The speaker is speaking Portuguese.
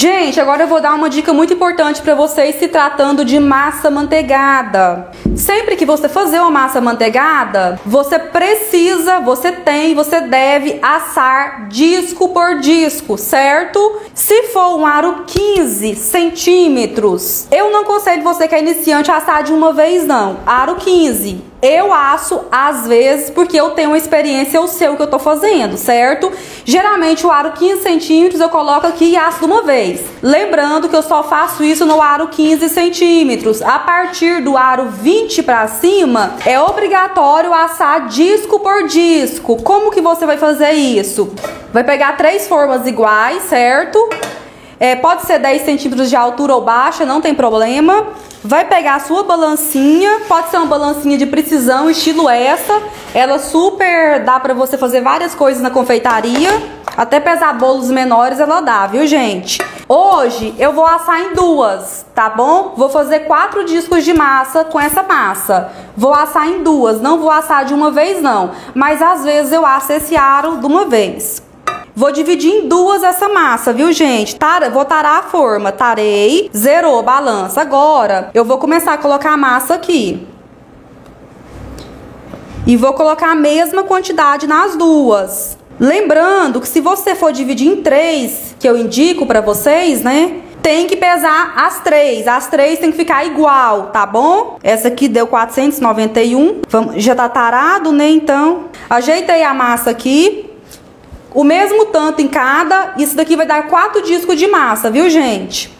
Gente, agora eu vou dar uma dica muito importante para vocês se tratando de massa manteigada. Sempre que você fazer uma massa manteigada, você precisa, você tem, você deve assar disco por disco, certo? Se for um aro 15 centímetros, eu não aconselho você que é iniciante assar de uma vez não. Aro 15, eu asso às vezes porque eu tenho uma experiência, eu sei o que eu tô fazendo, certo? Geralmente o aro 15 centímetros eu coloco aqui e asso de uma vez. Lembrando que eu só faço isso no aro 15 centímetros. A partir do aro 20 para cima, é obrigatório assar disco por disco. Como que você vai fazer isso? Vai pegar três formas iguais, certo? É, pode ser 10 centímetros de altura ou baixa, não tem problema. Vai pegar a sua balancinha, pode ser uma balancinha de precisão, estilo essa. Ela super dá pra você fazer várias coisas na confeitaria. Até pesar bolos menores ela dá, viu, gente? Hoje eu vou assar em duas, tá bom? Vou fazer quatro discos de massa com essa massa. Vou assar em duas, não vou assar de uma vez não. Mas às vezes eu asso esse aro de uma vez. Vou dividir em duas essa massa, viu, gente? Tara, vou tarar a forma. Tarei, zerou, balança. Agora, eu vou começar a colocar a massa aqui. E vou colocar a mesma quantidade nas duas. Lembrando que se você for dividir em três, que eu indico para vocês, né? Tem que pesar as três. As três tem que ficar igual, tá bom? Essa aqui deu 491. Vamos, já tá tarado, né? Então, ajeitei a massa aqui. O mesmo tanto em cada, isso daqui vai dar quatro discos de massa, viu, gente?